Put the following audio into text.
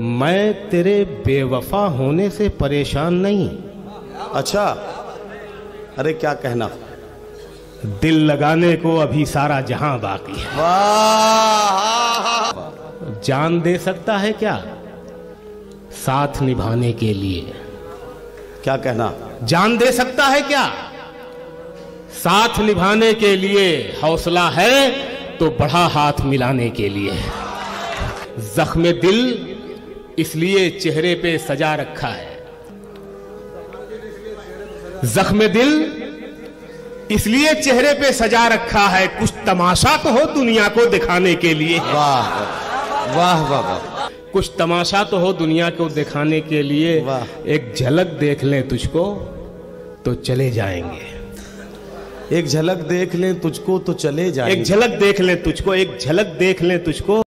मैं तेरे बेवफा होने से परेशान नहीं। अच्छा। अरे क्या कहना? दिल लगाने को अभी सारा जहाँ बाकी है। वाह जान दे सकता है क्या? साथ निभाने के लिए। क्या कहना? जान दे सकता है क्या? साथ निभाने के लिए हौसला है तो बढ़ा हाथ मिलाने के लिए। जख्म दिल इसलिए चेहरे पे सजा रखा है। जख्म दिल इसलिए चेहरे पे सजा रखा है कुछ तमाशा तो हो दुनिया को दिखाने के लिए। वाह वाह वाह वाह। कुछ तमाशा तो हो दुनिया को दिखाने के लिए। वाह। एक झलक देख लें तुझको तो चले जाएँगे। एक झलक देख लें तुझको तो चले जाएँगे। एक झलक देख लें तुझको एक झलक देख लें तुझको।